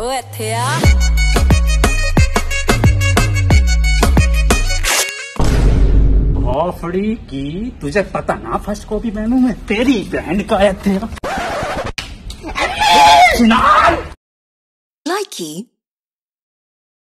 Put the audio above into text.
ਉਹ ਇੱਥੇ ਆ भोफड़ी की तुझे पता ना फ़र्स्ट कॉपी मैनू में तेरी बहन का आया थे लाइकी